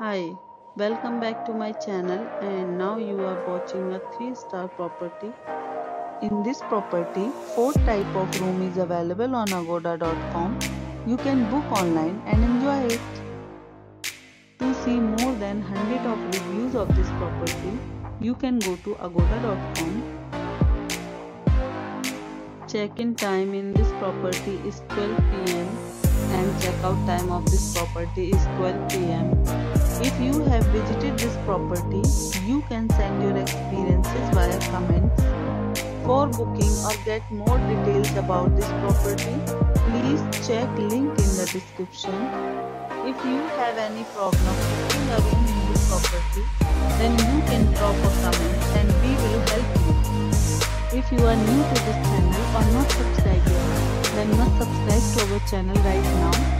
Hi, welcome back to my channel and now you are watching a 3 star property. In this property, 4 type of room is available on agoda.com. You can book online and enjoy it. To see more than 100 of reviews of this property, you can go to agoda.com. Check-in time in this property is 12 pm and check-out time of this property is 12 pm. If you have visited this property, you can send your experiences via comments. For booking or get more details about this property, please check link in the description. If you have any problem in this property, then you can drop a comment and we will help you. If you are new to this channel or not subscribed yet, then must subscribe to our channel right now